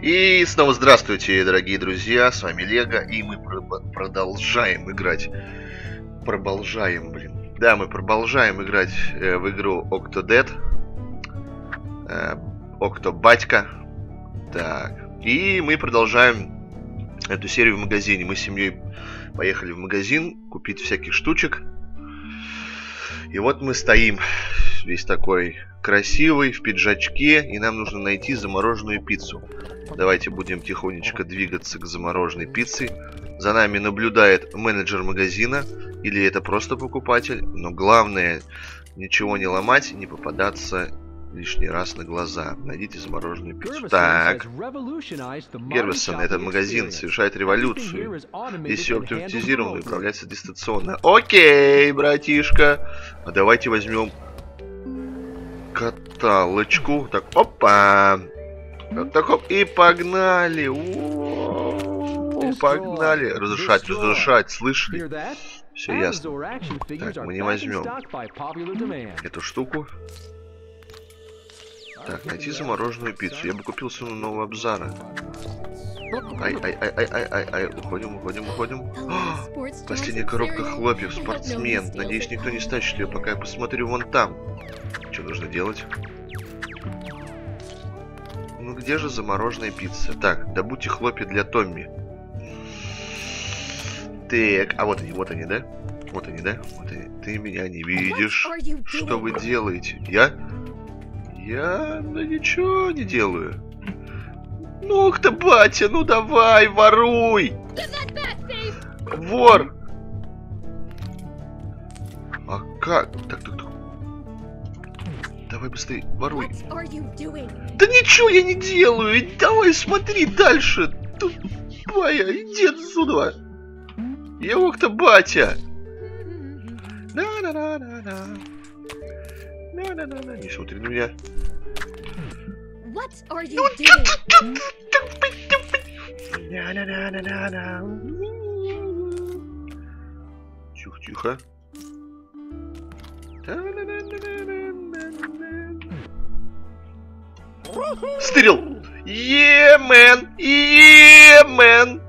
И снова здравствуйте, дорогие друзья, с вами Лего, и мы продолжаем играть. Продолжаем, блин. Да, мы продолжаем играть э, в игру Octodad. Э, Octobатька. Так. И мы продолжаем эту серию в магазине. Мы с семьей поехали в магазин купить всяких штучек. И вот мы стоим, весь такой красивый, в пиджачке, и нам нужно найти замороженную пиццу. Давайте будем тихонечко двигаться к замороженной пицце. За нами наблюдает менеджер магазина, или это просто покупатель, но главное ничего не ломать, не попадаться лишний раз на глаза. Найдите замороженную пиццу. Так. Гервисон, этот магазин совершает революцию. Здесь все автоматизировано и управляется дистанционно. Окей, братишка. А давайте возьмем каталочку. Так, опа. Вот так, оп, и погнали. Погнали. Разрушать, разрушать, слышали? Все ясно. Так, мы не возьмем эту штуку. Так, найти замороженную пиццу. Я бы купил себе нового обзара. Ай, ай, ай, ай, ай, ай, уходим, уходим, уходим. О, последняя коробка хлопьев, спортсмен. Надеюсь, никто не стащит ее, пока я посмотрю вон там. Что нужно делать? Ну где же замороженная пицца? Так, добудьте хлопья для Томми. Так, а вот они, вот они, да? Вот они, да? Вот они. Ты меня не видишь. Что вы делаете? Я? Я да ничего не делаю. Ну-ка, батя, ну давай, воруй! Вор! А как? Так, так, так. Давай быстрее, воруй. Да ничего я не делаю. Давай смотри дальше. Тупая, иди отсюда. Я ох-то батя. На-на-на-на-на. На-на-на-на. Не на меня. What are you doing? Тихо, тихо. Стырил! Емен! Емен!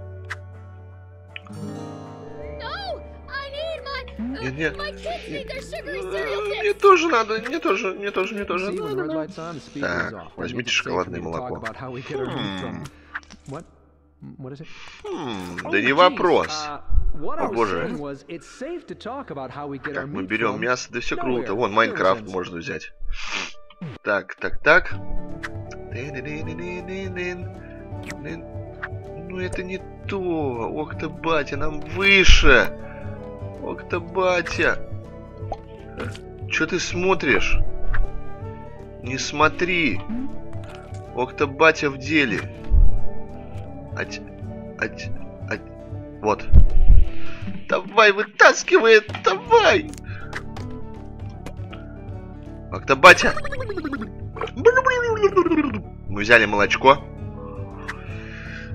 Нет, нет. Мне тоже надо, мне тоже, мне тоже, мне тоже. Так, возьмите шоколадное молоко. Хм. Хм, да не вопрос. О боже. Как мы берем мясо, да все круто. Вон, Майнкрафт можно взять. Так, так, так. Ну это не то. Ох ты, батя, нам выше. Ох ты, батя. Че ты смотришь? Не смотри. Ох ты, батя в деле. Ать, ать, ать. Вот. Давай, вытаскивай, давай. Ох ты, батя. Мы взяли молочко.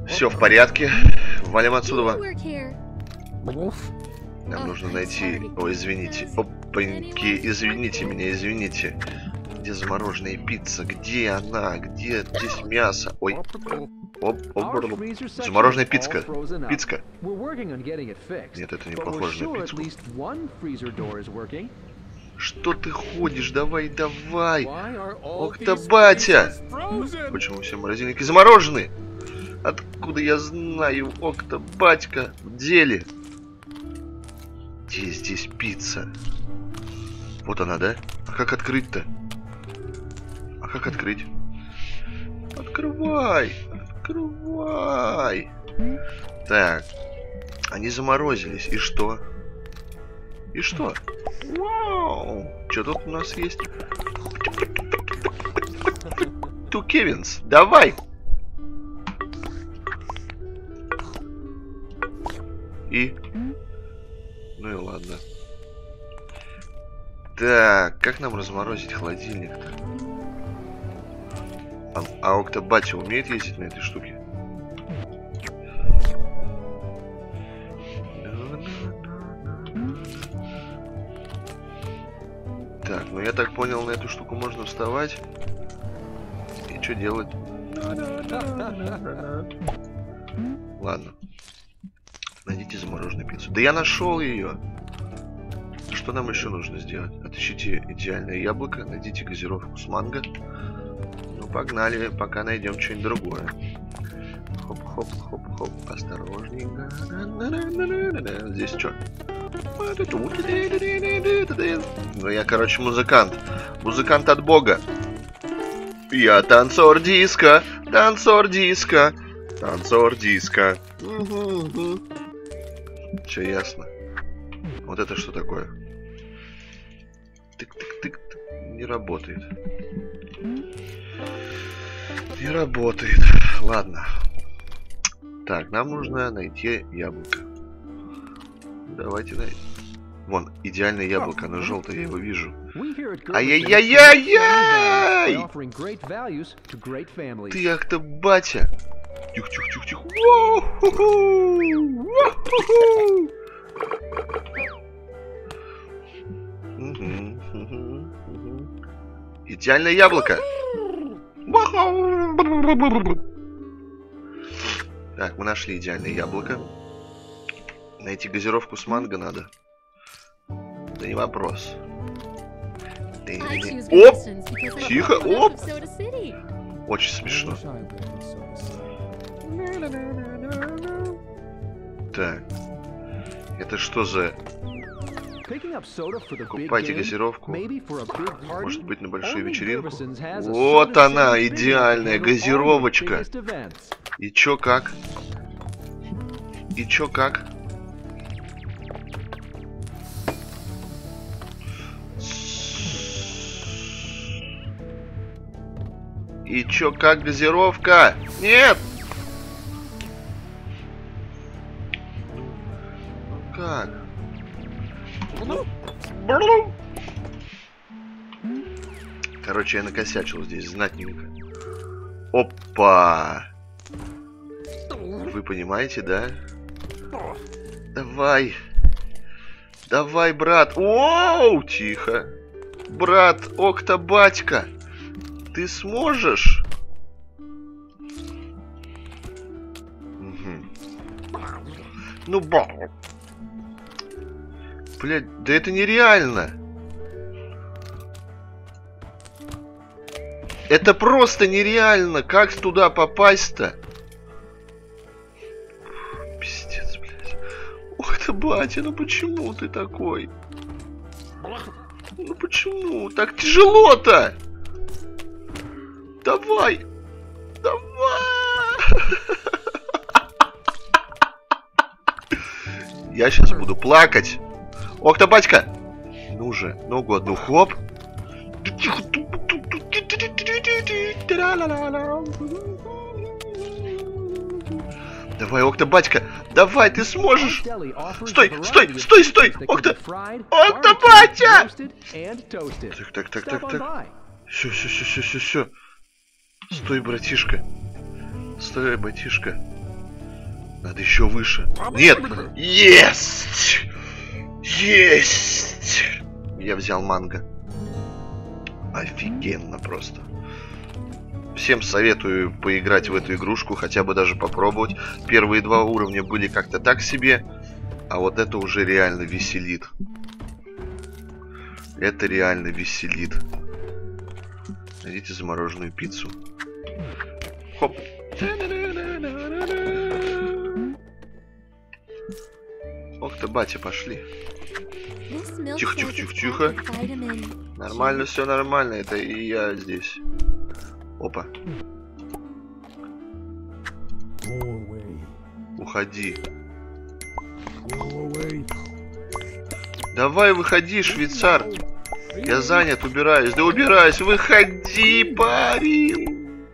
Все в порядке. Валим отсюда. Нам нужно найти... Ой, извините. Опаньки, извините меня, извините. Где замороженная пицца? Где она? Где здесь мясо? Ой. Оп, оп. Замороженная пицка. Пицка. Нет, это не похоже на пиццу. Что ты ходишь? Давай, давай. Ох ты, батя. Почему все морозильники заморожены? Откуда я знаю? Ох ты, батька. В деле. Где здесь пицца? Вот она, да? А как открыть-то? А как открыть? Открывай! Открывай! Так. Они заморозились. И что? И что? Вау! Что тут у нас есть? Ту Кевинс, давай! И? Ну и ладно. Так, как нам разморозить холодильник-то? А, а Октобатя умеет ездить на этой штуке? Так, ну я так понял, на эту штуку можно вставать. И что делать? Ладно. Найдите замороженную пиццу. Да я нашел ее. Что нам еще нужно сделать? Отыщите идеальное яблоко, найдите газировку с манго. Ну, погнали, пока найдем что-нибудь другое. Хоп-хоп-хоп-хоп, осторожненько. Здесь что? Ну, я, короче, музыкант. Музыкант от бога. Я танцор диска, танцор диска, танцор диска. Все ясно. Вот это что такое? Тык-тык-тык. Не работает. Не работает. Ладно. Так, нам нужно найти яблоко. Давайте найдем. Вон, идеальное яблоко, оно желтое, я его вижу. Ай-яй-яй-яй! Ты ах-то батя! Тихо-тихо-тихо-тихо! Идеальное яблоко! Так, мы нашли идеальное яблоко. Найти газировку с манго надо. Да не вопрос. Оп! Тихо! Оп! Очень смешно. Так. Это что за... Покупайте газировку. Может быть, на большую вечеринку. Вот она, идеальная газировочка. И чё как? И чё как? И чё как газировка? Нет! Ну как? Короче, я накосячил здесь знатненько. Опа! Вы понимаете, да? Давай. Давай, брат. Оу, тихо. Брат, окта батька. Ты сможешь? Угу. Ну, ба. Блядь, да это нереально. Это просто нереально. Как туда попасть-то? Пиздец, блядь. Ох ты, батя, ну почему ты такой? Ну почему? Так тяжело-то! Давай! Давай! Я сейчас буду плакать. Ох-то, батька! Ну же, ногу одну, хоп. Давай, Окта, батька, давай, ты сможешь! Стой, стой, стой, стой! Окта! Окта, батя! Так, так, так, так, так. Все, все, все, все, все, все. Стой, братишка. Стой, братишка. Надо еще выше. Нет! Есть! Есть! Я взял манго. Офигенно просто. Всем советую поиграть в эту игрушку, хотя бы даже попробовать. Первые два уровня были как-то так себе, а вот это уже реально веселит. Это реально веселит. Найдите замороженную пиццу. Хоп. Ох ты, батя, пошли. Тихо, тихо, тихо, тихо. Нормально, все нормально. Это и я здесь. Опа. Уходи. Давай выходи, швейцар. Я занят, убираюсь. Да убираюсь, выходи, парень.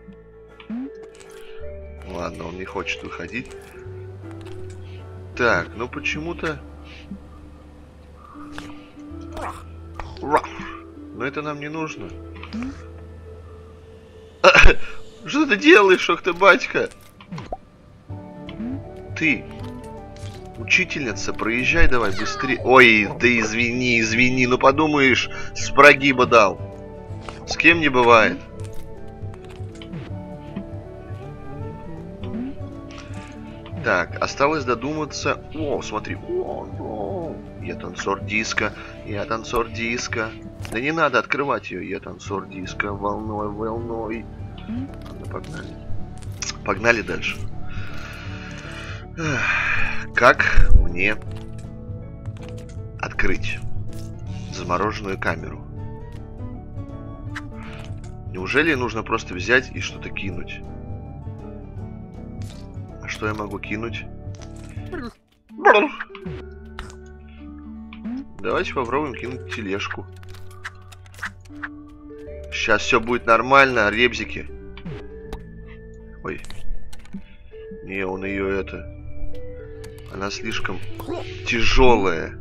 Ладно, он не хочет выходить. Так, ну почему-то... Но это нам не нужно. Что ты делаешь, ох ты, батька? Ты, учительница, проезжай давай быстрее. Ой, да извини, извини, ну подумаешь, с прогиба дал. С кем не бывает. Осталось додуматься... О, смотри. О, о, я танцор диска. Я танцор диска. Да не надо открывать ее. Я танцор диска. Волной, волной. Ладно, погнали. Погнали дальше. Как мне открыть замороженную камеру? Неужели нужно просто взять и что-то кинуть? А что я могу кинуть? Давайте попробуем кинуть тележку. Сейчас все будет нормально, ребзики. Ой. Не, он ее это... Она слишком тяжелая.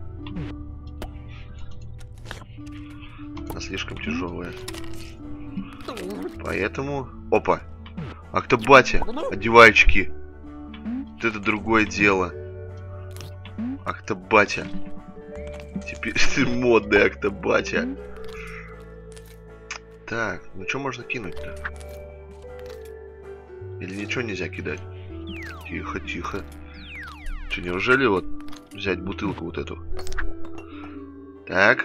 Она слишком тяжелая. Поэтому... Опа! Ах ты, батя! Одевай очки. Вот это другое дело. Ах ты, батя. Теперь ты модный ах ты, батя. Так, ну что можно кинуть-то? Или ничего нельзя кидать? Тихо, тихо. Че, неужели вот взять бутылку вот эту? Так,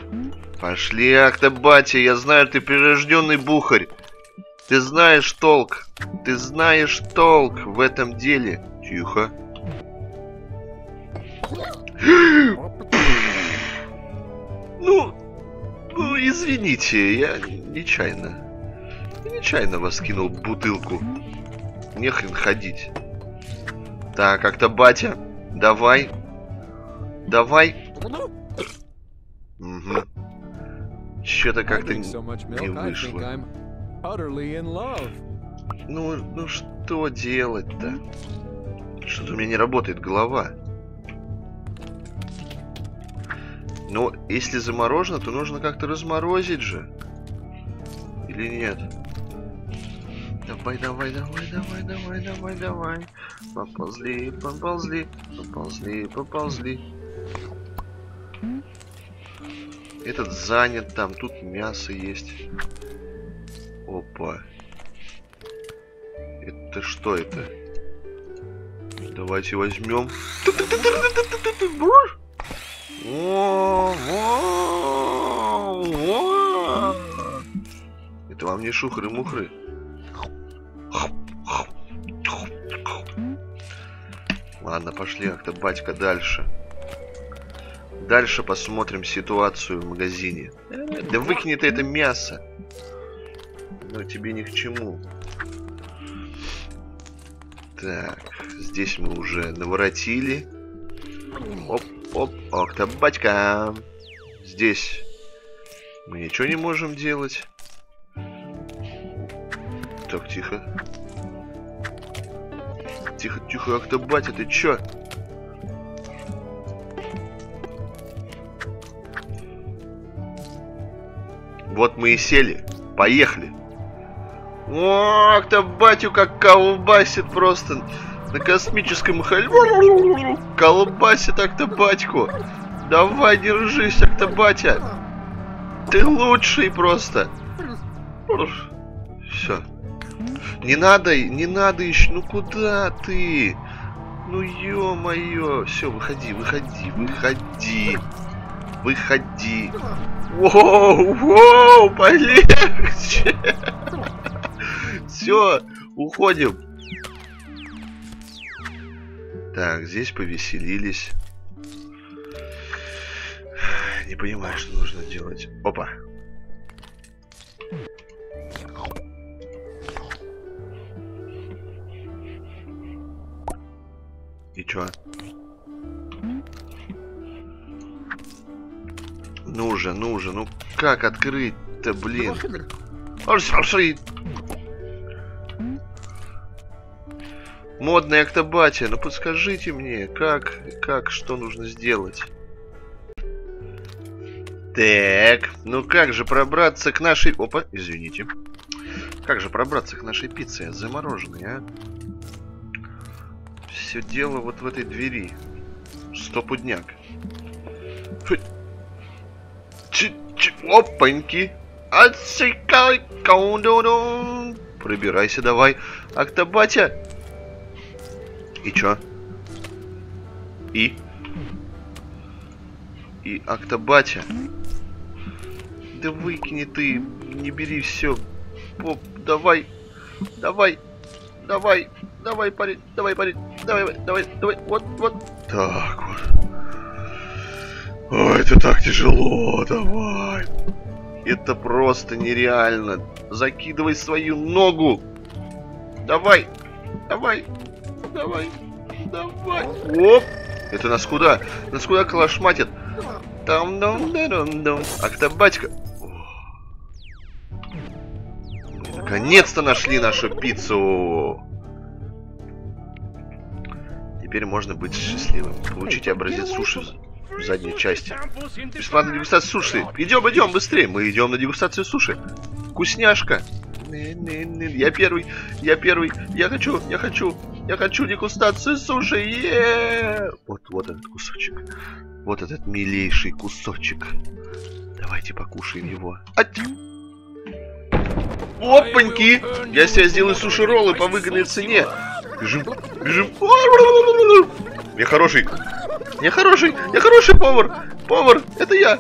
пошли, Актобатя, я знаю, ты прирожденный бухарь. Ты знаешь толк. Ты знаешь толк в этом деле. Тихо. Ну, ну, извините, я нечаянно. Нечаянно вас кинул бутылку. Нехрен ходить. Так, как-то батя. Давай. Давай. Угу. Что-то как-то не вышло. Ну, ну что делать-то? Что-то у меня не работает голова. Ну, если заморожено, то нужно как-то разморозить же. Или нет? Давай, давай, давай, давай, давай, давай, давай. Поползли, поползли, поползли, поползли. Этот занят там, тут мясо есть. Опа. Это что это? Давайте возьмем. Это вам не шухры-мухры. Ладно, пошли как-то батька дальше. Дальше посмотрим ситуацию в магазине. Да выкини ты это мясо. Но тебе ни к чему. Так, здесь мы уже наворотили. Оп, оп, ох-то батька. Здесь мы ничего не можем делать. Так, тихо. Тихо, тихо, ах ты, чё? Вот мы и сели. Поехали. О, ты, батю, как колбасит просто. На космическом халь... Колбасит ах-то батьку. Давай, держись, ах-то, батя. Ты лучший просто. Все. Не надо, не надо еще. Ну куда ты? Ну ё-моё. Все, выходи, выходи, выходи. Выходи. Воу, воу, полегче. Все, уходим. Так, здесь повеселились. Не понимаю, что нужно делать. Опа. И чё? Ну же, ну же, ну как открыть-то, блин? Модный актобатия, ну подскажите мне, как, как, что нужно сделать? Так, ну как же пробраться к нашей... Опа, извините. Как же пробраться к нашей пицце замороженной, а? Все дело вот в этой двери. Стопудняк. Ч -ч Опаньки. Отсекай. Пробирайся давай. Актобатя. И чё? И? И Актобатя. Да выкини ты, не бери все. Поп, давай, давай, давай, давай, парень, давай, парень, давай, давай, давай, вот, вот. Так вот. Ой, это так тяжело, давай. Это просто нереально. Закидывай свою ногу. Давай, давай, давай, давай. Оп. Это нас куда? Нас куда калашматит? Там, дам, дам, дам. Актобатька. Наконец-то нашли нашу пиццу. Теперь можно быть счастливым. Получите образец суши в задней части. Бесплатная дегустация суши. Идем, идем, быстрее. Мы идем на дегустацию суши. Вкусняшка. Я первый, я первый, я хочу, я хочу, я хочу дегустацию суши. Е Вот, вот этот кусочек. Вот этот милейший кусочек. Давайте покушаем его. Ать! Опаньки! Я себе сделаю суши-роллы по выгодной цене. Бежим, бежим. Я хороший. Я хороший, я хороший повар. Повар, это я.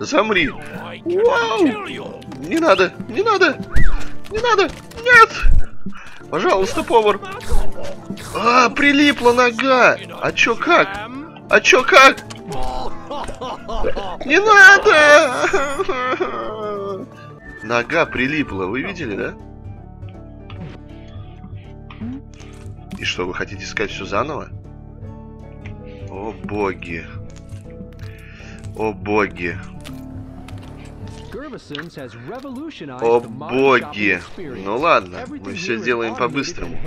Замри. Вау. Не надо, не надо, не надо. Нет. Пожалуйста, повар. А, прилипла нога. А чё как? А чё как? Не надо! Нога прилипла, вы видели, да? И что, вы хотите искать все заново? О боги. О боги. О боги! Ну ладно, мы все делаем по-быстрому.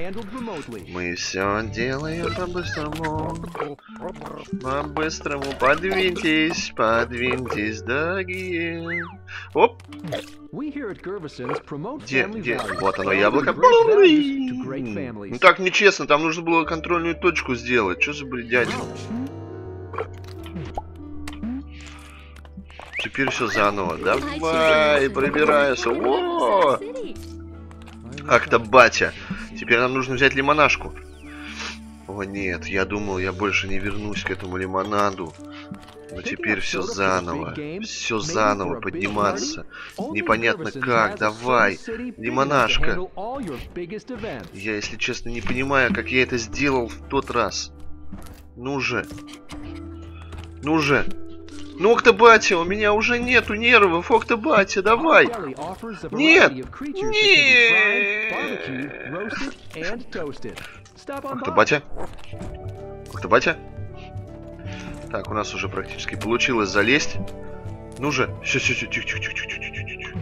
Мы все делаем по-быстрому. По-быстрому. Подвиньтесь, подвиньтесь, дорогие. Оп! Где, где? Вот оно, яблоко. Ну так нечестно, там нужно было контрольную точку сделать. Что за бредятина? Теперь все заново. Давай, пробирайся. О! Ах-то батя. Теперь нам нужно взять лимонашку. О нет, я думал, я больше не вернусь к этому лимонаду. Но теперь все заново. Все заново подниматься. Непонятно как. Давай. Лимонашка. Я, если честно, не понимаю, как я это сделал в тот раз. Ну же. Ну же. Ну, Октобатя, у меня уже нету нервов, Октобатя, давай. Нет. Нет. Октобатя. Октобатя. Так, у нас уже практически получилось залезть. Ну же. Все, все, все, тихо, тихо, тихо, тихо, тихо, тихо, тихо.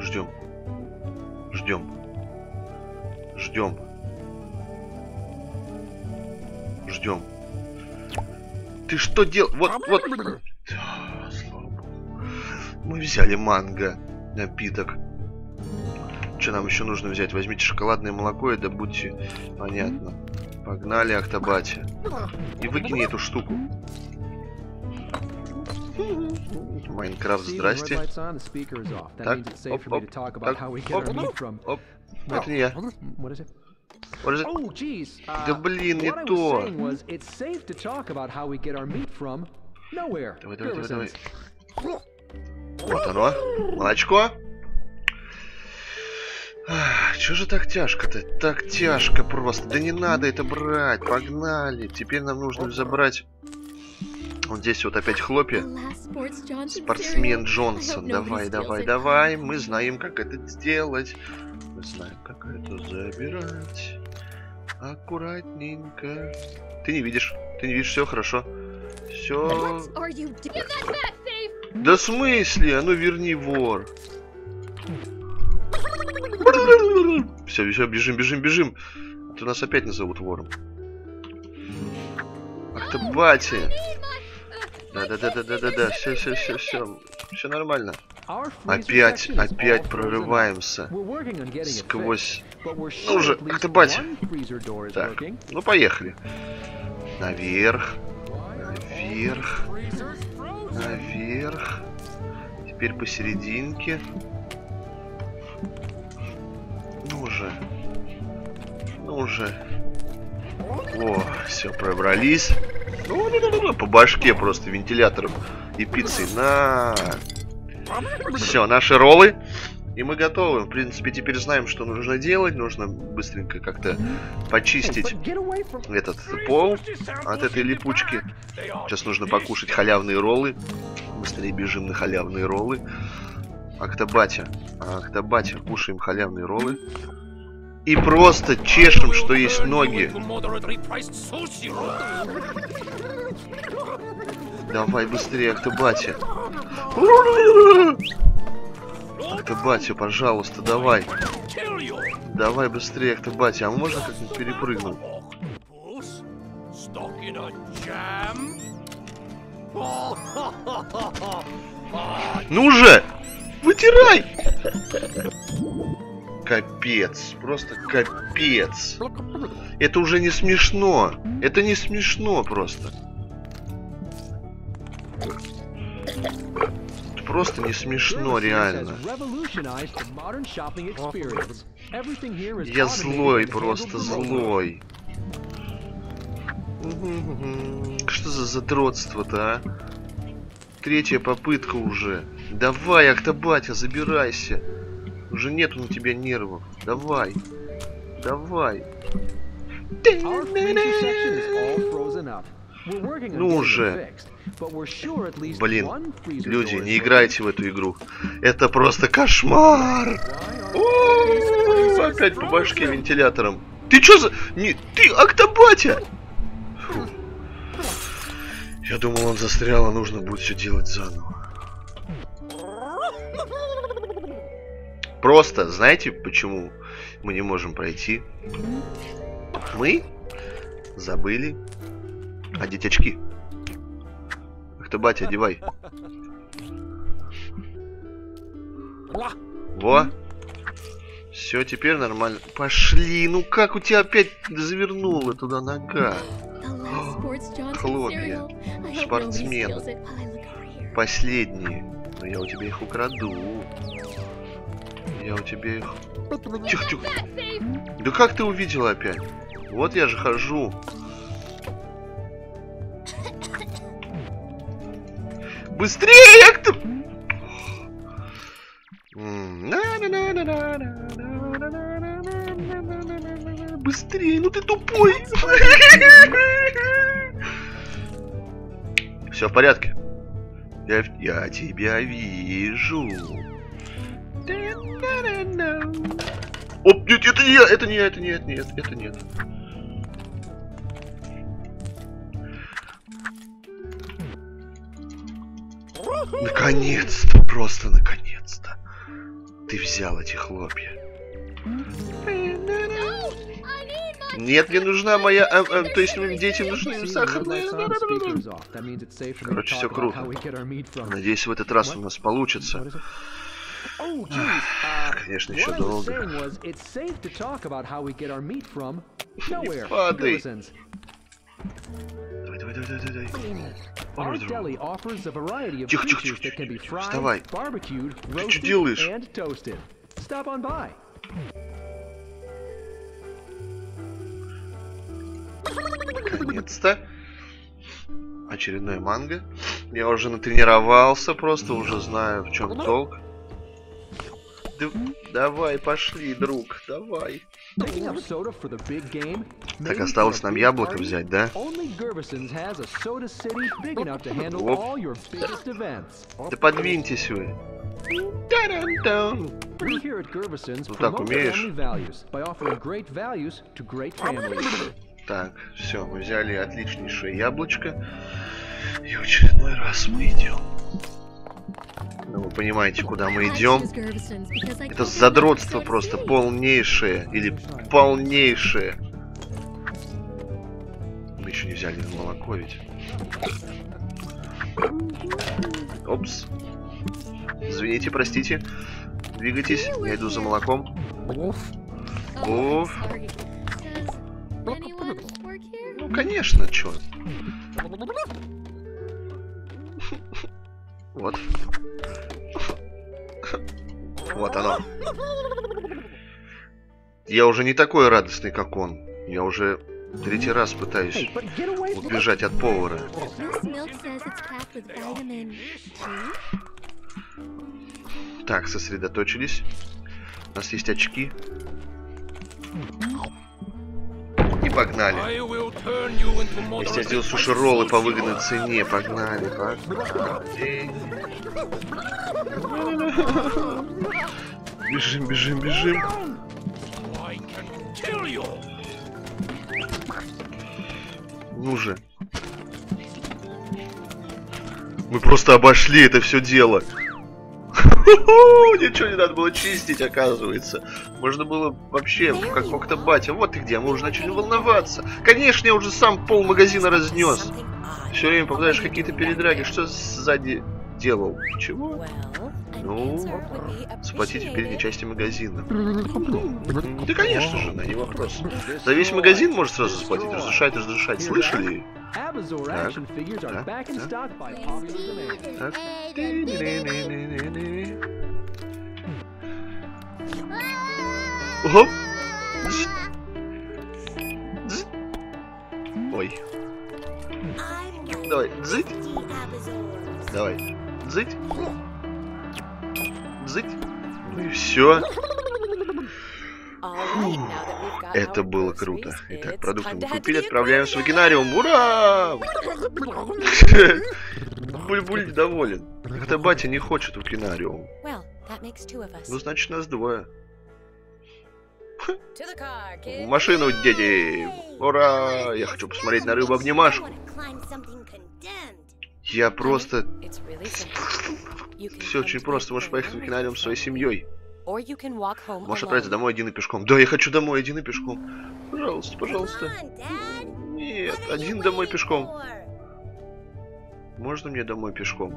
Ждем. Ждем. Ждем. Ждем. Ты что дел... Вот, вот... Да, слава богу. Мы взяли манго. Напиток. Что нам еще нужно взять? Возьмите шоколадное молоко и добудьте... Понятно. Погнали, Актобати. И выкини эту штуку. Майнкрафт, здрасте. Так, оп, оп, так, оп, оп. Это не я. It? Oh, geez. Uh, да блин, не то. Давай, давай, давай, давай. Вот оно. Молочко. Чё же так тяжко-то? Так тяжко просто. Да не надо это брать. Погнали. Теперь нам нужно забрать... Вот здесь вот опять хлопья. Спортсмен Джонсон. Давай, давай, давай. Мы знаем, как это сделать. Мы знаем, как это забирать. Аккуратненько. Ты не видишь. Ты не видишь, все хорошо. Все. Да в смысле? А ну верни вор. Все, все, бежим, бежим, бежим. А то нас опять назовут вором. Ах ты, батя. Да-да-да-да-да-да, все, все, все, все. Все нормально. Опять, опять прорываемся сквозь... Ну же, ах ты, батя. Так, ну поехали. Наверх. Наверх. Наверх. Теперь посерединке. Ну же. Ну же. О, все, пробрались. Ну, ну, ну, ну, по башке просто вентилятором и пиццей. На. Все, наши роллы. И мы готовы. В принципе, теперь знаем, что нужно делать. Нужно быстренько как-то почистить этот пол от этой липучки. Сейчас нужно покушать халявные роллы. Быстрее бежим на халявные роллы. Актобатя. Актобатя. Кушаем халявные роллы. И просто чешем, что есть ноги. Давай быстрее, Актобатя. Актобатя, пожалуйста, давай. Давай быстрее, Актобатя. А можно как-нибудь перепрыгнуть? Ну же! Вытирай! Капец, просто капец. Это уже не смешно. Это не смешно просто. Это просто не смешно, реально. Я злой, просто злой. Что за задротство-то, а? Третья попытка уже. Давай, Актобатя, забирайся. Уже нету на тебя нервов. Давай. Давай. Ну уже. Блин, люди, не играйте в эту игру. Это просто кошмар. Опять по башке вентилятором. Ты чё за... Не, ты Актобатя! Фу. Я думал, он застрял, а нужно будет все делать заново. Просто, знаете, почему мы не можем пройти? Мы забыли одеть очки. Ах ты, батя, одевай. Во. Все, теперь нормально. Пошли, ну как у тебя опять завернула туда нога? Хлопья. Спортсмены. Последние. Но я у тебя их украду. Я у тебя их... Тихо, тихо. Да как ты увидела опять? Вот я же хожу. Быстрее, як ты... Быстрее, ну ты тупой. Все в порядке. Я, я тебя вижу. Оп, нет, это не я, это не я, это не я, нет, это нет. Наконец-то, просто наконец-то. Ты взял эти хлопья. Нет, мне нужна моя... А, а, то есть моим детям нужны сахарные... Короче, все круто. Надеюсь, в этот раз у нас получится. Конечно, еще долго. Не падай. Давай, давай, давай, давай, давай. Тихо, тихо, тихо, тихо. Вставай. Ты что делаешь? Наконец-то. Очередной манго. Я уже натренировался, просто уже знаю, в чем толк. Да, давай, пошли, друг, давай. Так, осталось нам яблоко взять, да? Оп. Да подвиньтесь вы. Ну так умеешь? Так, все, мы взяли отличнейшее яблочко. И в очередной раз мы идем. Ну, вы понимаете, куда мы идем. Это задротство просто полнейшее. Или полнейшее. Мы еще не взяли молоко ведь. Опс. Извините, простите. Двигайтесь, я иду за молоком. Уф. Ну, конечно, чё. Вот. Вот оно. Я уже не такой радостный, как он. Я уже Третий раз пытаюсь убежать от повара. Так, сосредоточились. У нас есть очки. Погнали. Если я сделаю суши-роллы по выгодной цене, погнали, погнали. Бежим, бежим, бежим. Ну же. Мы просто обошли это все дело. Ничего не надо было чистить, оказывается. Можно было вообще, как как-то батя. Вот ты где, мы уже начали волноваться. Конечно, я уже сам пол магазина разнес. Все время попадаешь какие-то передраги. Что сзади делал? Чего? Ну, Заплатите в передней части магазина. Да, конечно же, да, не вопрос. За весь магазин может сразу заплатить. Разрешать, разрешать. Слышали? Abazor Так, action figures are так, back in так. stock by popular demand. Так. Ого! Дзь. Дзь. Ой, давай, дзыть, давай, дзыть, дзыть. Ну и все. Это было круто. Итак, продукты мы купили, отправляемся в океанариум. Ура! Буль-буль доволен. Это батя не хочет в океанариум. Ну, значит, нас двое. В машину, дети! Ура! Я хочу посмотреть на рыбу-обнимашку. Я просто... Все очень просто. Можешь поехать в океанариум своей семьей. Можешь отправиться домой один и пешком. Да, я хочу домой один и пешком. Пожалуйста, пожалуйста. Нет, один домой пешком. Можно мне домой пешком?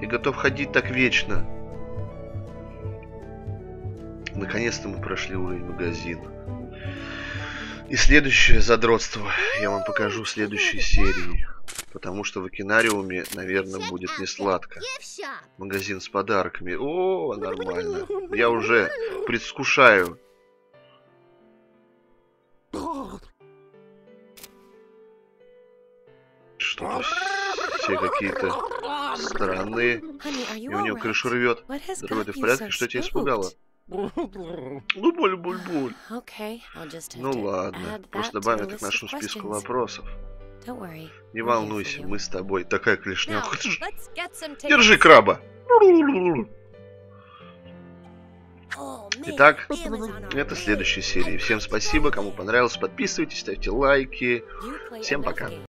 И готов ходить так вечно. Наконец-то мы прошли уровень магазина. И следующее задротство я вам покажу в следующей серии. Потому что в океанариуме, наверное, будет не сладко. Магазин с подарками. О, нормально. Я уже предвкушаю. Что-то все какие-то странные. И у него крышу рвет. Дорогой, ты в порядке? Что тебя испугало? Ну, боль, боль, боль. Ну ладно, просто добавим это к нашему списку вопросов. Не волнуйся, мы с тобой. Такая клешня. Держи краба. Итак, это следующая серия. Всем спасибо, кому понравилось, подписывайтесь, ставьте лайки. Всем пока.